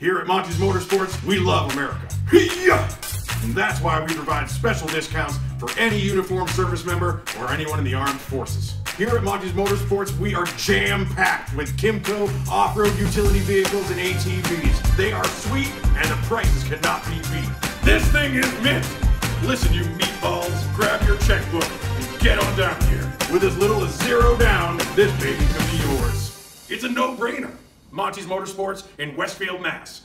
Here at Monty's Motorsports, we love America. And that's why we provide special discounts for any uniformed service member or anyone in the armed forces. Here at Monty's Motorsports, we are jam-packed with Kymco off-road utility vehicles and ATVs. They are sweet and the prices cannot be beat. This thing is mint! Listen, you meatballs, grab your checkbook and get on down here. With as little as zero down, this baby can be yours. It's a no-brainer. Monty's Motorsports in Westfield, Mass.